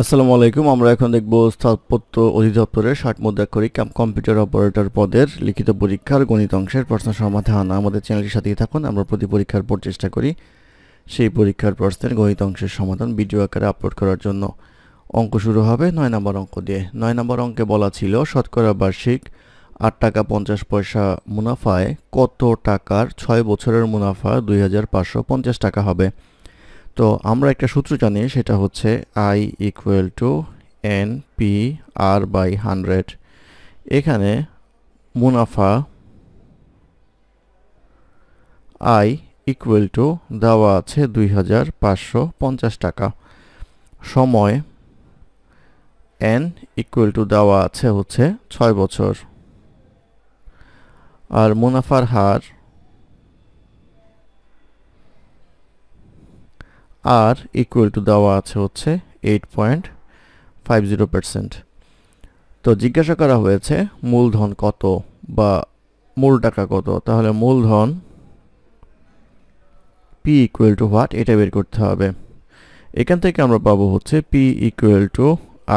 আসসালামু আলাইকুম, আমরা এখন দেখব স্থাপত্য অধিদপ্তরের ষাট মুদ্রাক্ষরিক কাম কম্পিউটার অপারেটর পদের লিখিত পরীক্ষার গণিত অংশের প্রশ্ন সমাধান। আমাদের চ্যানেলটির সাথেই থাকুন, আমরা প্রতি পরীক্ষার পর চেষ্টা করি সেই পরীক্ষার প্রশ্নের গণিত অংশের সমাধান ভিডিও আকারে আপলোড করার জন্য। অঙ্ক শুরু হবে নয় নম্বর অঙ্ক দিয়ে। নয় নম্বর অঙ্কে বলা ছিল, শতকরা বার্ষিক আট টাকা পঞ্চাশ পয়সা মুনাফায় কত টাকার ছয় বছরের মুনাফা দুই হাজার পাঁচশো পঞ্চাশ টাকা হবে? তো আমরা একটা সূত্র জানি, সেটা হচ্ছে I equal to N P R by hundred এখানে মুনাফা আই ইকুয়াল টু দেওয়া আছে দুই হাজার পাঁচশো পঞ্চাশ টাকা। সময় এন ইকুয়াল টু দেওয়া আছে হচ্ছে ছয় বছর। আর মুনাফার হার আর ইকুয়াল টু দেওয়া আছে হচ্ছে eight point five zero percent তো জিজ্ঞাসা করা হয়েছে, মূলধন কত বা মূল টাকা কত? তাহলে মূলধন পি ইকুয়াল টু হোয়াট এটা বের করতে হবে। এখান থেকে আমরা পাবো হচ্ছে P equal to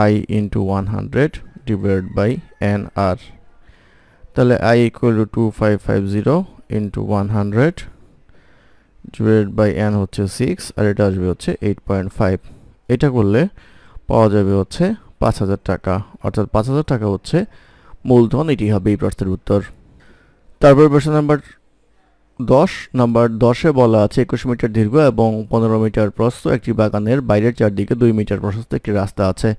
I into one hundred divide by N R তাহলে I equal to two five five zero into one hundred divide by N হচ্ছে সিক্স আর এটা আসবে হচ্ছে এইট পয়েন্ট ফাইভ এটা করলে পাওয়া যাবে হচ্ছে পাঁচ হাজার টাকা। অর্থাৎ পাঁচ হাজার টাকা হচ্ছে মূলধন। এটি হবে এই প্রশ্নের উত্তর। তারপর প্রশ্ন নাম্বার দশ। নাম্বার দশে বলা আছে একুশ মিটার দীর্ঘ এবং পনেরো মিটার প্রস্থ। একটি বাগানের বাইরের চারদিকে দুই মিটার প্রশস্ত একটি রাস্তা আছে।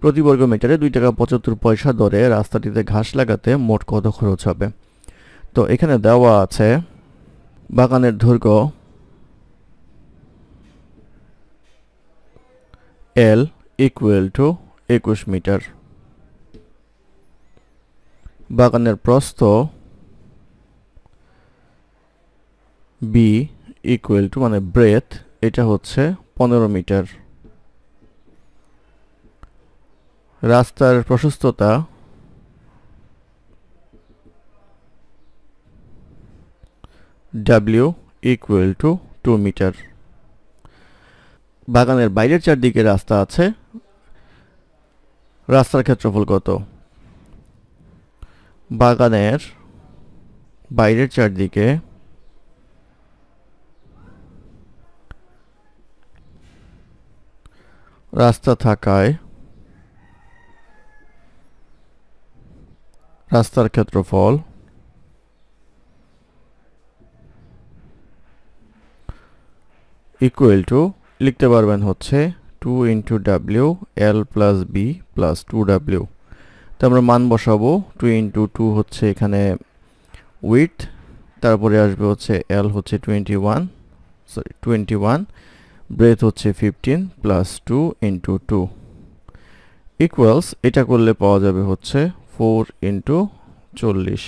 প্রতি বর্গ মিটারে দুই টাকা পঁচাত্তর পয়সা দরে রাস্তাটিতে ঘাস লাগাতে মোট কত খরচ হবে? তো এখানে দেওয়া আছে বাগানের দৈর্ঘ্য এল ইকুয়াল টু একুশ মিটার। বাগানের প্রস্থ বি ইকুয়াল টু মানে ব্রেথ এটা হচ্ছে পনেরো মিটার। রাস্তার প্রশস্ততা W equal to two metre বাগানের বাইরের চারদিকে রাস্তা আছে। রাস্তার ক্ষেত্রফল কত? বাগানের বাইরের চারদিকে রাস্তা থাকায় রাস্তার ক্ষেত্রফল ইকুয়াল টু লিখতে পারবেন হচ্ছে two into W L plus B plus two W তো আমরা মান বসাবো টু ইন্টু টু হচ্ছে এখানে উইথ তারপরে আসবে হচ্ছে এল হচ্ছে twenty one sorry twenty one breadth হচ্ছে fifteen plus two into two equals এটা করলে পাওয়া যাবে হচ্ছে ফোর ইন্টু চল্লিশ।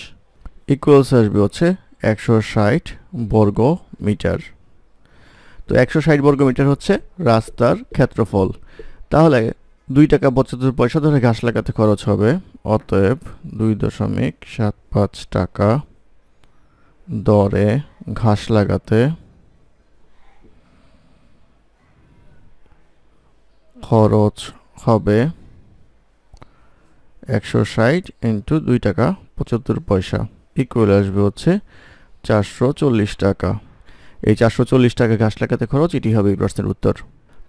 ইকুয়ালস আসবে হচ্ছে একশো ষাট বর্গ মিটার তো একশো ষাট বর্গ মিটার হচ্ছে রাস্তার ক্ষেত্রফল। তাহলে দুই টাকা পঁচাত্তর পয়সা ধরে ঘাস লাগাতে খরচ হবে। অতএব দুই দশমিক সাত পাঁচ টাকা দরে ঘাস লাগাতে খরচ হবে একশো ষাট ইন্টু দুই টাকা পঁচাত্তর পয়সা। ইকুয়াল আসবে হচ্ছে চারশো চল্লিশ টাকা। এই চারশো চল্লিশ টাকা ঘাস লাগাতে খরচ, এটি হবে এই প্রশ্নের উত্তর।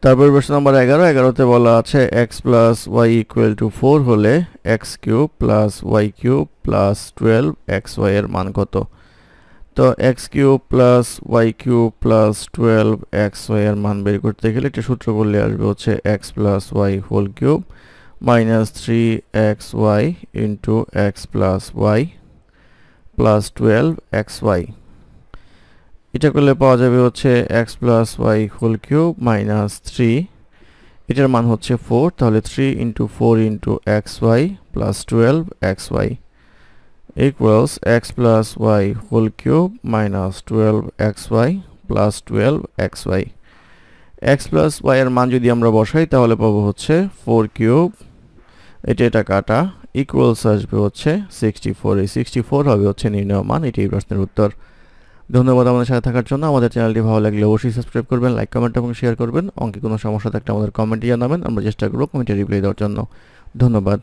তারপর প্রশ্ন নম্বর এগারো, এগারোতে বলা আছে X plus Y equal to four হলে X cube plus Y cube plus twelve X Y এর মান কত? তো X cube plus Y cube plus twelve X Y এর মান বের করতে গেলে একটা সূত্র করলে আসবে হচ্ছে X plus Y whole cube minus three X Y into X plus Y plus twelve X Y এটা করলে পাওয়া যাবে হচ্ছে X plus Y whole cube minus three এটার মান হচ্ছে ফোর তাহলে three into four into X Y plus twelve X Y equals X plus Y whole cube minus twelve X Y plus twelve X Y X plus Y এর মান যদি আমরা বসাই, তাহলে পাবো হচ্ছে ফোর কিউব এটা এটা কাটা ইকুয়ালস আসবে হচ্ছে সিক্সটি ফোর এই সিক্সটি ফোর হবে হচ্ছে নির্ণয় মান এটি প্রশ্নের উত্তর। ধন্যবাদ আমাদের সাথে থাকার জন্য। আমাদের চ্যানেলটি ভালো লাগলে অবশ্যই সাবস্ক্রাইব করবেন লাইক কমেন্ট এবং শেয়ার করবেন। অঙ্কে কোনো সমস্যা থাকলে আমাদের কমেন্টে জানাবেন। আমরা চেষ্টা করব কমেন্টে রিপ্লাই দেওয়ার জন্য। ধন্যবাদ।